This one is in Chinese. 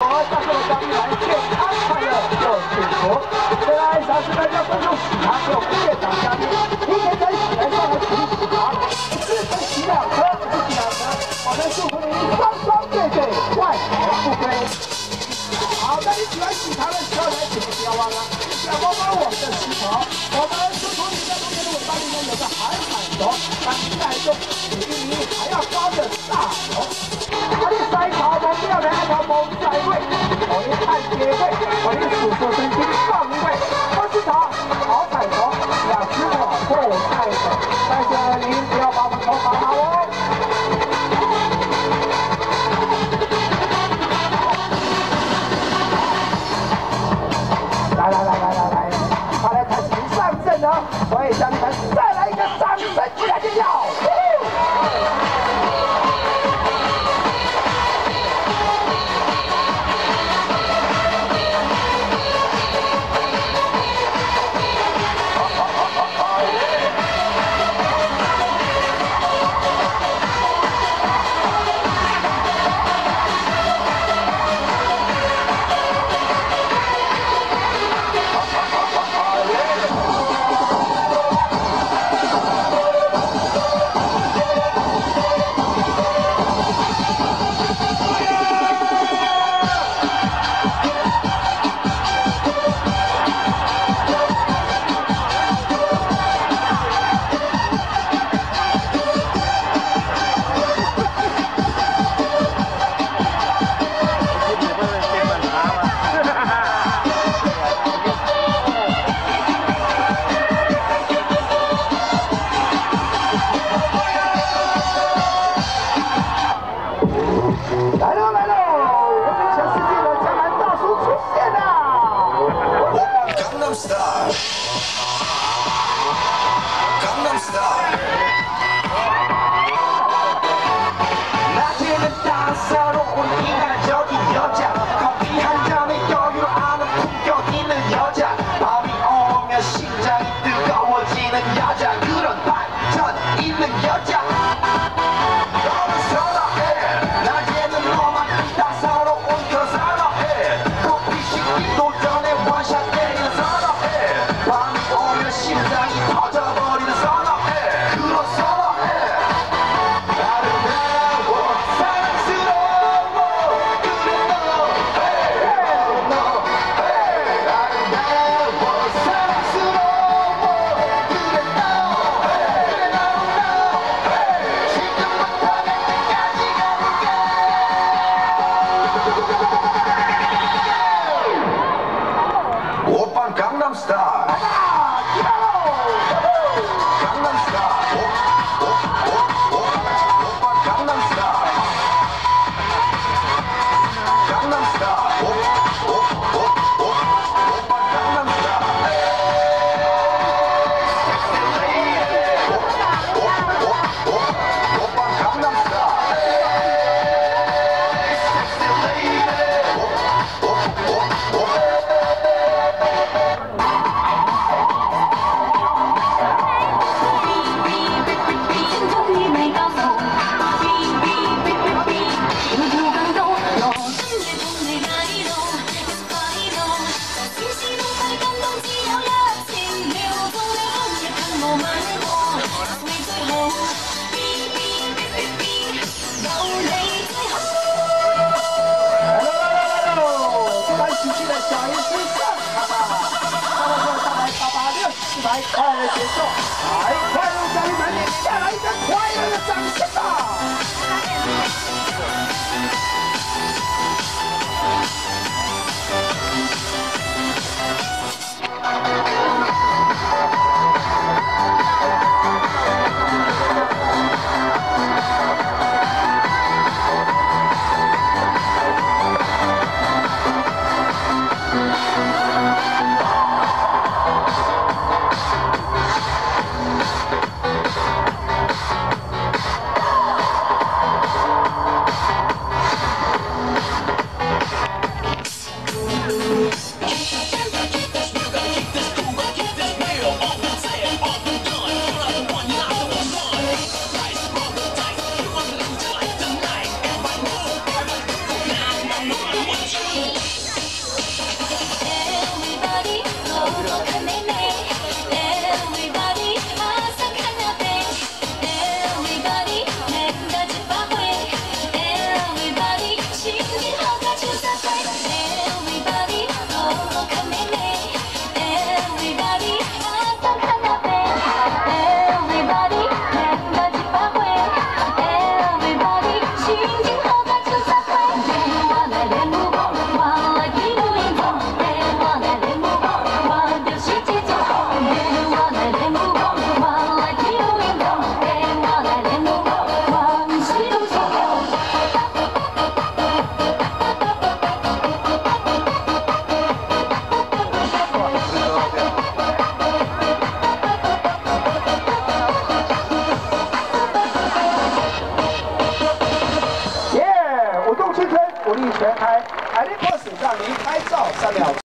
我带各位嘉宾来健康快乐又幸福接下来是大家观众喜糖给我们现场嘉宾您也可以起来我们喜尝一下这是可以我们祝福你双双对对万年不亏好在一起来洗茶的时候请不要忘了一起我们的洗手我们祝福你在冬天的尾巴里面有个。好彩头那期待中比你还要高的欢迎。Gangnam Style. Stars. 来，快乐节奏！来，快乐小兵们，再来一个快！拍，海力 pose 让您拍照三秒。